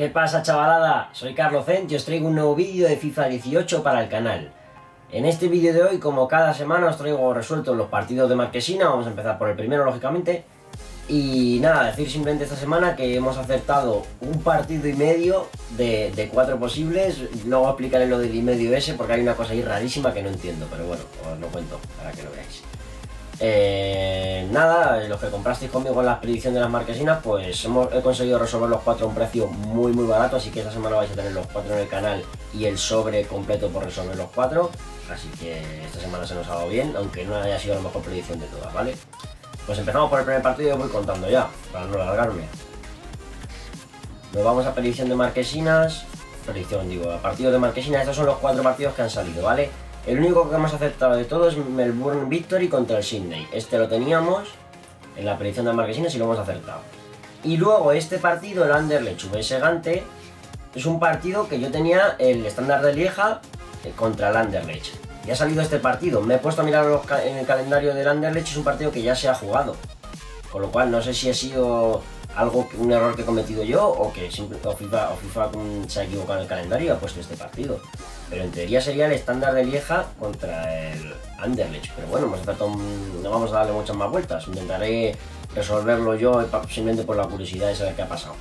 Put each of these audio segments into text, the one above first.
¿Qué pasa chavalada? Soy Carlos Cent y os traigo un nuevo vídeo de FIFA 18 para el canal. En este vídeo de hoy, como cada semana, os traigo resueltos los partidos de Marquesina, vamos a empezar por el primero lógicamente. Y nada, decir simplemente esta semana que hemos acertado un partido y medio de, cuatro posibles. Luego explicaré lo del y medio ese porque hay una cosa ahí rarísima que no entiendo, pero bueno, os lo cuento para que lo veáis. Eh, nada, los que comprasteis conmigo en la predicción de las marquesinas, pues hemos, he conseguido resolver los cuatro a un precio muy muy barato, así que esta semana vais a tener los cuatro en el canal y el sobre completo por resolver los cuatro. Así que esta semana se nos ha dado bien, aunque no haya sido la mejor predicción de todas, ¿vale? Pues empezamos por el primer partido y voy contando ya, para no alargarme. Nos vamos a predicción de marquesinas, predicción digo, a partido de marquesinas, estos son los cuatro partidos que han salido, ¿vale? El único que hemos aceptado de todos es Melbourne Victory contra el Sydney. Este lo teníamos en la predicción de Marquesinas y lo hemos acertado. Y luego este partido, el Anderlecht VS Gante, es un partido que yo tenía el estándar de Lieja eh, contra el Anderlecht. Ya ha salido este partido. Me he puesto a mirar en el calendario del Anderlecht es un partido que ya se ha jugado. Con lo cual no sé si ha sido algo, un error que he cometido yo o que o FIFA, se ha equivocado en el calendario y ha puesto este partido. Pero en teoría sería el estándar de Lieja contra el Anderlecht. Pero bueno, no vamos a darle muchas más vueltas. Intentaré resolverlo yo simplemente por la curiosidad de saber qué ha pasado.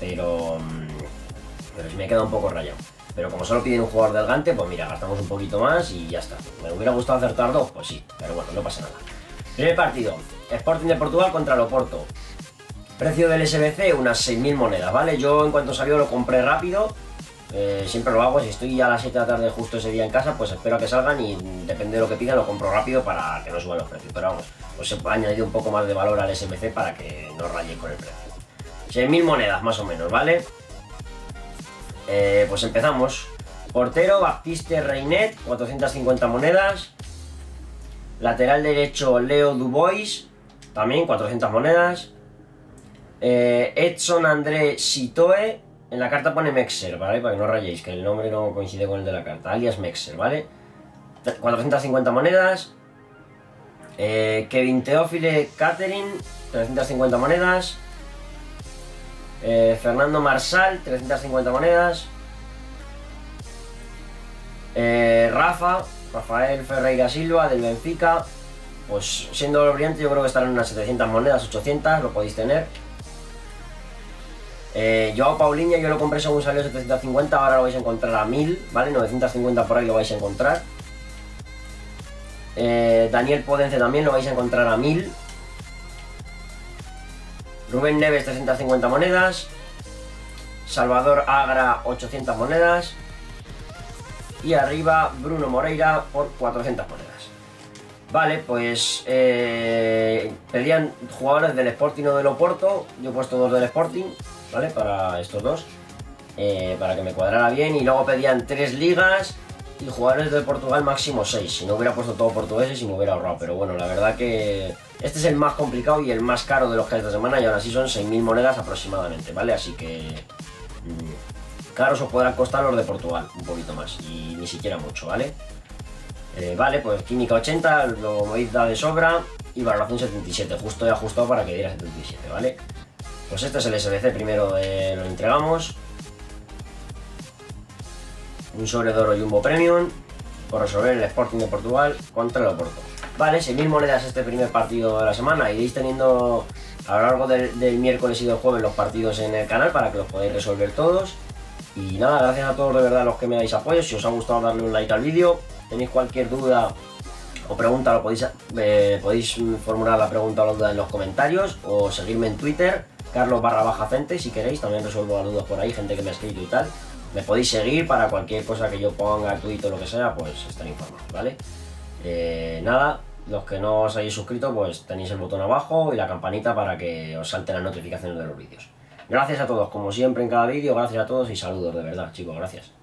Pero, mm, pero si me queda un poco rayado. Pero como solo piden un jugador del Gante, pues mira, gastamos un poquito más y ya está. ¿Me hubiera gustado acertar dos? Pues sí, pero bueno, no pasa nada. Primer partido, Sporting de Portugal contra el Oporto. Precio del SBC, unas 6.000 monedas, ¿vale? Yo en cuanto salió lo compré rápido. Eh, siempre lo hago, si estoy a las 7 de la tarde justo ese día en casa, pues espero que salgan y depende de lo que pidan lo compro rápido para que no suban los precios. Pero vamos, pues he añadido un poco más de valor al SBC para que no raye con el precio. 6.000 monedas más o menos, ¿vale? Eh, pues empezamos. Portero, Baptiste Reinet, 450 monedas. Lateral derecho, Leo Dubois, también 400 monedas. Eh, Edson André Sitoe. En la carta pone Mexer, ¿vale? Para que no rayéis, que el nombre no coincide con el de la carta. Alias Mexer, ¿vale? 450 monedas. Eh, Kevin Teófile Catherine, 350 monedas. Eh, Fernando Marsal, 350 monedas. Rafa, Rafael Ferreira Silva del Benfica. Pues siendo brillante yo creo que estarán unas 700 monedas, 800, lo podéis tener. Eh, Joao Paulinho yo lo compré según salió 750, ahora lo vais a encontrar a 1000, ¿vale? 950 por ahí lo vais a encontrar. Eh, Daniel Podence también lo vais a encontrar a 1000. Rubén Neves 350 monedas. Salvador Agra 800 monedas. Y arriba Bruno Moreira por 400 monedas. Vale, pues eh, pedían jugadores del Sporting o del Oporto. Yo he puesto dos del Sporting. ¿Vale? Para estos dos, eh, para que me cuadrara bien. Y luego pedían tres ligas y jugadores de Portugal máximo seis. Si no hubiera puesto todo portugueses y me hubiera ahorrado. Pero bueno, la verdad que este es el más complicado y el más caro de los que hay esta semana y aún así son 6.000 monedas aproximadamente, ¿vale? Así que... Mmm, caros os podrán costar los de Portugal, un poquito más. Y ni siquiera mucho, ¿vale? Eh, vale, pues química 80, lo da de sobra y valoración 77, justo y ajustado para que diera 77, ¿vale? Pues este es el SBC, primero eh, lo entregamos. Un sobre de oro Jumbo Premium por resolver el Sporting de Portugal contra el Oporto. Vale, 6.000 monedas este primer partido de la semana. Iréis teniendo a lo largo del, miércoles y del jueves los partidos en el canal para que los podáis resolver todos. Y nada, gracias a todos de verdad los que me dais apoyo. Si os ha gustado darle un like al vídeo. Tenéis cualquier duda o pregunta, lo podéis, eh, podéis formular la pregunta o la duda en los comentarios o seguirme en Twitter Carlos barra baja gente, si queréis, también resuelvo dudas por ahí, gente que me ha escrito y tal. Me podéis seguir para cualquier cosa que yo ponga, tweet o lo que sea, pues estar informados, ¿vale? Eh, nada, los que no os hayáis suscrito, pues tenéis el botón abajo y la campanita para que os salten las notificaciones de los vídeos. Gracias a todos, como siempre en cada vídeo, gracias a todos y saludos de verdad, chicos, gracias.